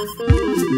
Música